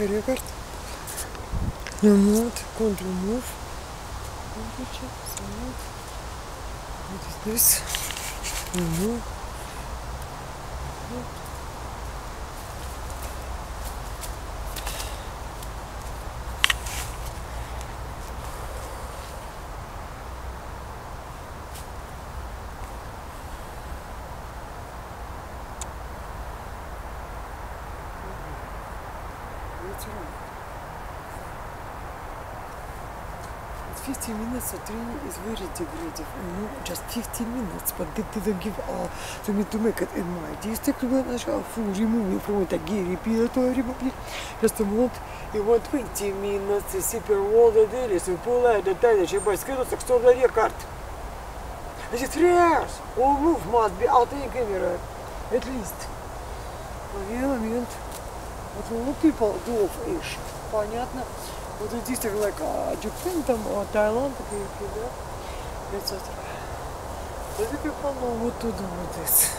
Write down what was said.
Рекорд. Ремонт, контрмув. Вот здесь. Угу. Вот. is this? Remove. What's wrong? It's 15 minutes, so training is very degradative. I know just 15 minutes, but they didn't give all to me to make it in mind. Do you stick to it? I shall full remove me from it again, repeat it or remotely. Just a moment. You want 20 minutes, the super wall, the dailies, and pull out the tiny shape by schedule, extort the record. Is it three hours? All move must be out in camera, at least. Один момент. Вот ну ты Полдов, Эш. Понятно. Вот здесь так, like, а, Japan, там, а, Таиланд, да? 500. Да ты попал вот тут вот здесь.